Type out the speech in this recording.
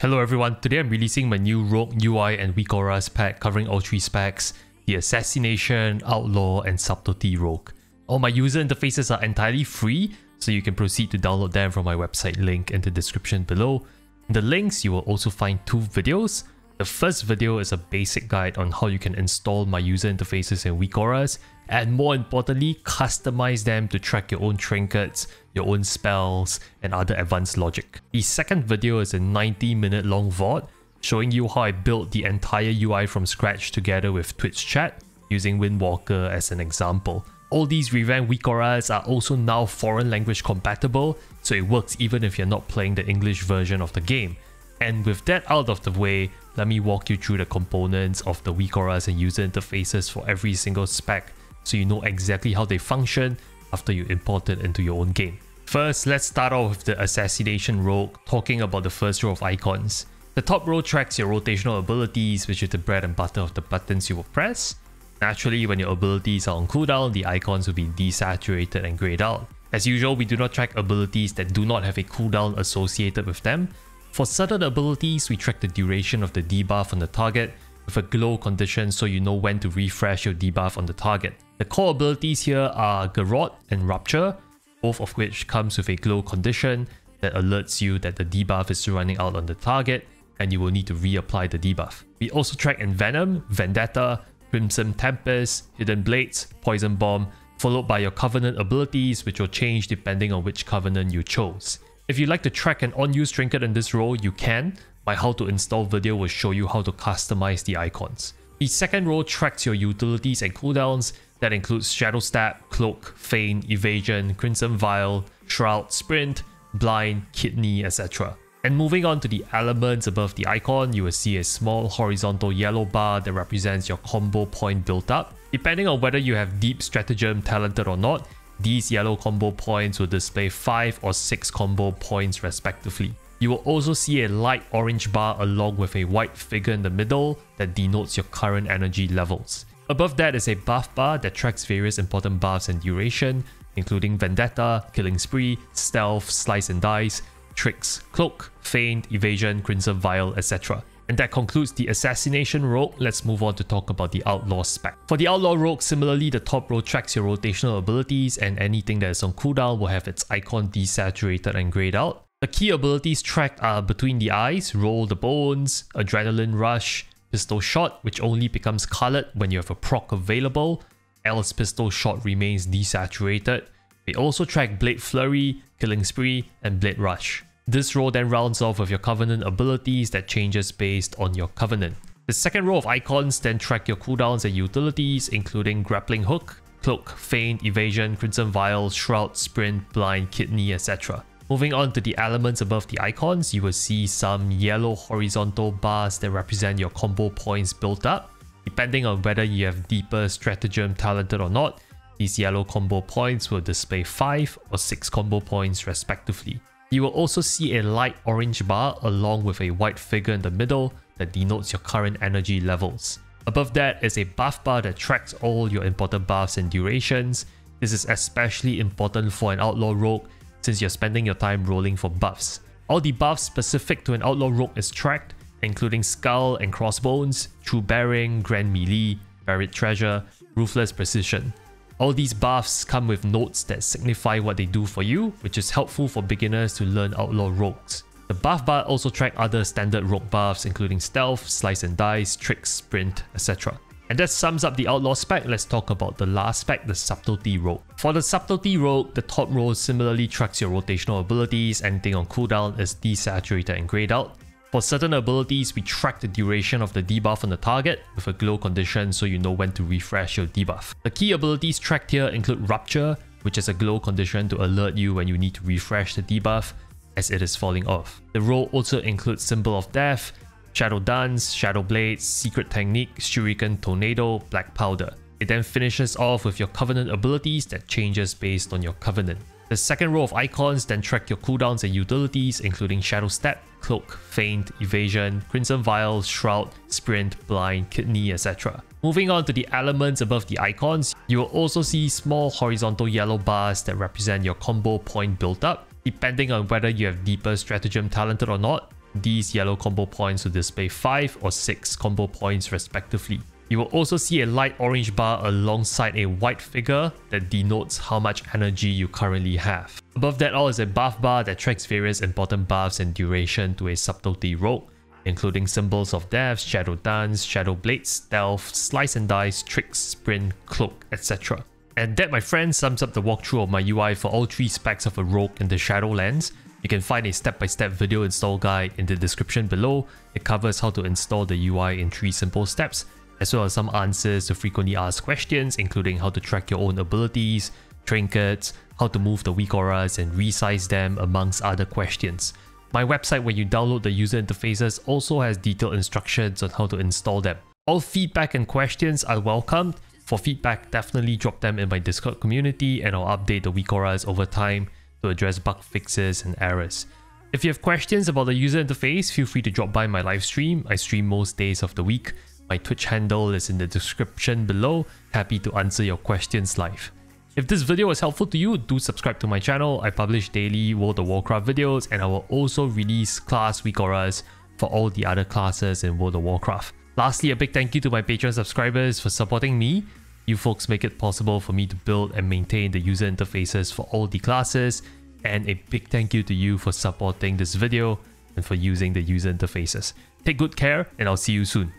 Hello everyone, today I'm releasing my new Rogue UI and Weak Auras pack covering all three specs, the Assassination, Outlaw and Subtlety Rogue. All my user interfaces are entirely free, so you can proceed to download them from my website link in the description below. In the links, you will also find two videos. The first video is a basic guide on how you can install my user interfaces in Weak and more importantly, customize them to track your own trinkets, your own spells, and other advanced logic. The second video is a 90 minute long VOD showing you how I built the entire UI from scratch together with Twitch chat using Windwalker as an example. All these revamped Weak Auras are also now foreign language compatible, so it works even if you're not playing the English version of the game. And with that out of the way, let me walk you through the components of the Weak Auras and user interfaces for every single spec so you know exactly how they function after you import it into your own game. First, let's start off with the Assassination Rogue, talking about the first row of icons. The top row tracks your rotational abilities, which is the bread and butter of the buttons you will press. Naturally, when your abilities are on cooldown, the icons will be desaturated and grayed out. As usual, we do not track abilities that do not have a cooldown associated with them. For certain abilities, we track the duration of the debuff on the target, with a glow condition so you know when to refresh your debuff on the target. The core abilities here are Garrote and Rupture, both of which comes with a glow condition that alerts you that the debuff is running out on the target and you will need to reapply the debuff. We also track Envenom, Vendetta, Crimson Tempest, Hidden Blades, Poison Bomb, followed by your Covenant abilities which will change depending on which Covenant you chose. If you'd like to track an unused trinket in this row, you can, my how to install video will show you how to customize the icons. The second row tracks your utilities and cooldowns that includes Shadow Step, Cloak, Feint, Evasion, Crimson Vial, Shroud, Sprint, Blind, Kidney, etc. And moving on to the elements above the icon, you will see a small horizontal yellow bar that represents your combo point built up. Depending on whether you have deep stratagem talented or not, these yellow combo points will display 5 or 6 combo points respectively. You will also see a light orange bar along with a white figure in the middle that denotes your current energy levels. Above that is a buff bar that tracks various important buffs and duration, including Vendetta, Killing Spree, Stealth, Slice and Dice, Tricks, Cloak, Feint, Evasion, Crimson Vial, etc. And that concludes the Assassination Rogue, let's move on to talk about the Outlaw spec. For the Outlaw Rogue, similarly the top row tracks your rotational abilities and anything that is on cooldown will have its icon desaturated and grayed out. The key abilities tracked are Between the Eyes, Roll the Bones, Adrenaline Rush, Pistol Shot, which only becomes colored when you have a proc available, else Pistol Shot remains desaturated. They also track Blade Flurry, Killing Spree, and Blade Rush. This row then rounds off with your Covenant abilities that changes based on your Covenant. The second row of icons then track your cooldowns and utilities, including Grappling Hook, Cloak, Feint, Evasion, Crimson Vial, Shroud, Sprint, Blind, Kidney, etc. Moving on to the elements above the icons, you will see some yellow horizontal bars that represent your combo points built up. Depending on whether you have deeper stratagem talented or not, these yellow combo points will display 5 or 6 combo points respectively. You will also see a light orange bar along with a white figure in the middle that denotes your current energy levels. Above that is a buff bar that tracks all your important buffs and durations. This is especially important for an outlaw rogue since you're spending your time rolling for buffs. All the buffs specific to an Outlaw Rogue is tracked, including Skull and Crossbones, True Bearing, Grand Melee, Buried Treasure, Ruthless Precision. All these buffs come with notes that signify what they do for you, which is helpful for beginners to learn Outlaw Rogues. The buff bar also track other standard rogue buffs including Stealth, Slice and Dice, Tricks, Sprint, etc. And that sums up the Outlaw spec, let's talk about the last spec, the Subtlety Rogue. For the Subtlety Rogue, the top row similarly tracks your rotational abilities, anything on cooldown is desaturated and grayed out. For certain abilities, we track the duration of the debuff on the target with a glow condition so you know when to refresh your debuff. The key abilities tracked here include Rupture, which is a glow condition to alert you when you need to refresh the debuff as it is falling off. The role also includes Symbol of Death, Shadow Dance, Shadow Blades, Secret Technique, Shuriken Tornado, Black Powder. It then finishes off with your Covenant abilities that changes based on your Covenant. The second row of icons then track your cooldowns and utilities including Shadow Step, Cloak, Feint, Evasion, Crimson Vial, Shroud, Sprint, Blind, Kidney, etc. Moving on to the elements above the icons, you will also see small horizontal yellow bars that represent your combo point built up. Depending on whether you have deeper stratagem talented or not, These yellow combo points will display 5 or 6 combo points respectively. You will also see a light orange bar alongside a white figure that denotes how much energy you currently have. Above that all is a buff bar that tracks various important buffs and duration to a subtlety rogue, including symbols of death, shadow dance, shadow blades, stealth, slice and dice, tricks, sprint, cloak, etc. And that my friends sums up the walkthrough of my UI for all three specs of a rogue in the Shadowlands. You can find a step-by-step -step video install guide in the description below. It covers how to install the UI in 3 simple steps as well as some answers to frequently asked questions, including how to track your own abilities, trinkets, how to move the weak auras and resize them, amongst other questions. My website where you download the user interfaces also has detailed instructions on how to install them. All feedback and questions are welcomed. For feedback, definitely drop them in my Discord community and I'll update the weak auras over time to address bug fixes and errors. If you have questions about the user interface, feel free to drop by my live stream. I stream most days of the week. My Twitch handle is in the description below. Happy to answer your questions live. If this video was helpful to you, do subscribe to my channel. I publish daily World of Warcraft videos and I will also release class weak auras for all the other classes in World of Warcraft. Lastly, a big thank you to my Patreon subscribers for supporting me. You folks make it possible for me to build and maintain the user interfaces for all the classes. And a big thank you to you for supporting this video and for using the user interfaces. Take good care and I'll see you soon.